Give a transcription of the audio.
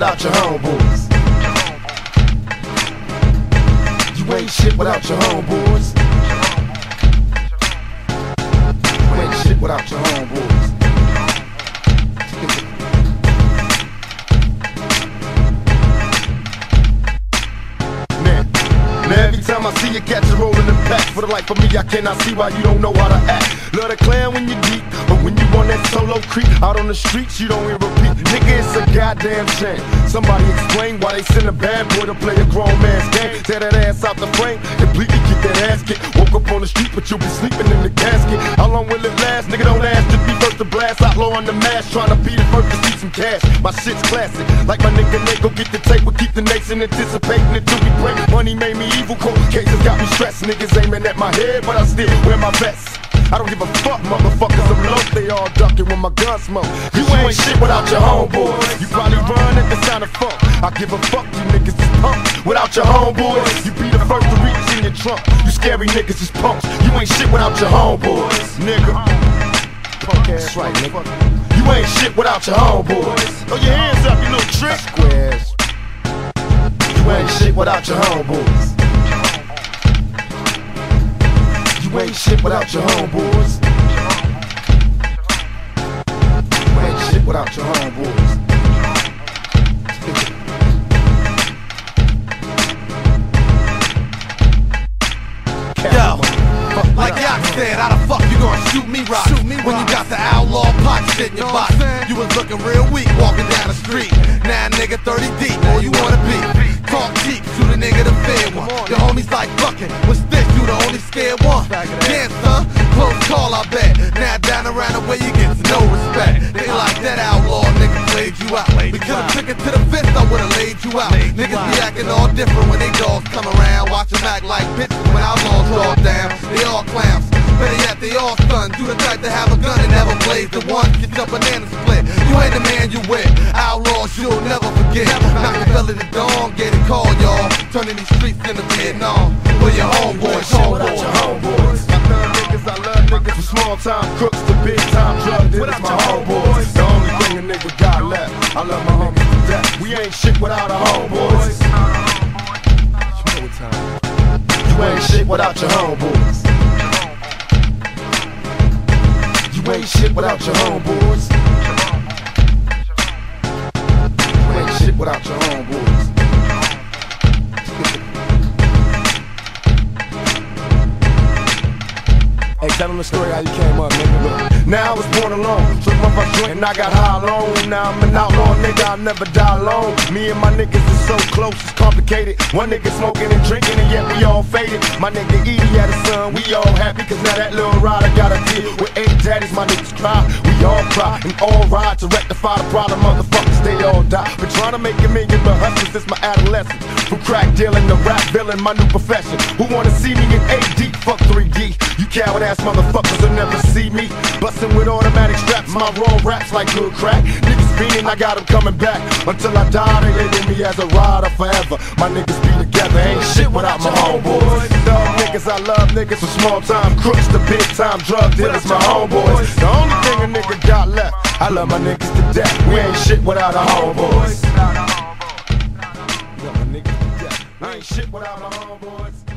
without your homeboys. You ain't shit without your homeboys. You ain't shit without your homeboys. Now every time I see you catch a roll in the pack For the life of me, I cannot see why you don't know how to act Love the clan when you deep, but when you on that solo creep Out on the streets, you don't hear Nigga, it's a goddamn shame. Somebody explain why they send a bad boy to play a grown man's game. Tear that ass out the frame, completely keep that ass kicked Woke up on the street, but you'll be sleeping in the casket. How long will it last? Nigga, don't ask, just be first to blast. Outlaw on the mask, trying to be the first to see some cash. My shit's classic, like my nigga Nate, go get the tape. We'll keep the nation anticipating until we break. Money made me evil, cold cases got me stressed. Niggas aiming at my head, but I still wear my vest I don't give a fuck, motherfuckers. I'm low, they all ducking when my gun smoke. You ain't shit without your homeboys. You probably run at the sound of funk. I give a fuck, you niggas is punk. Without your homeboys, you be the first to reach in your trunk. You scary niggas is punks. You ain't shit without your homeboys, nigga. Punk ass right, nigga. You ain't shit without your homeboys. Throw your hands up, you little trick. Squares. You ain't shit without your homeboys. You ain't shit without your homeboys. You ain't shit without your homeboys. Yo, like Yak said, how the fuck you gonna shoot me rock? when you got the outlaw pot shit in your body. You was looking real weak walking down the street. Now nigga 30 deep, all you wanna be. Talk cheap, shoot a nigga the fair one. Your homies like fucking, what's this? You the only scared call I bet. Now down around the way you get no respect. They like that outlaw nigga played you out. We could've took it to the fifth, I would've laid you out. Niggas be acting all different when they dogs come around. Watch them act like bitches when outlaws draw down. They all clowns. Better yet, they all stunned. Do the type to have a gun and never blaze the one. Get your banana split. You ain't the man you with. Outlaws you'll never forget. Knock the fella to dawn, get it called, y'all. Turning these streets into Vietnam. Where your homeboys, homeboys. I love niggas, I love niggas from small time crooks to big time drug dealers. My homeboys. The only thing a nigga got left. I love my homies to death. We ain't shit without our homeboys. You know what time. You ain't shit without your homeboys. You ain't shit without your homeboys. Tell them the story how you came up, nigga. Look, now I was born alone, took my first joint and I got high alone. Now I'm an outlaw, nigga, I'll never die alone. Me and my niggas is so close, complicated. One nigga smoking and drinking, and yet we all faded. My nigga Edi had a son, we all happy, cause now that little rider got a deal with eight daddies. My niggas cry, we all cry, and all ride to rectify the problem. Motherfuckers, they all die. Been trying to make a million, but hustling since my adolescence. From crack dealing to rap villain, my new profession. Who wanna see me in 8D? Fuck 3D. You coward ass motherfuckers will never see me. Bustin' with automatic straps, my raw raps like good crack. Niggas fiending, I got them coming back. Until I die, they label me as a rider forever. My niggas be together, ain't shit without my homeboys. Dog niggas, I love niggas from small time crooks to big time drug dealers, my homeboys. The only thing a nigga got left, I love my niggas to death. We ain't shit without our homeboys. My death. We ain't shit without our homeboys.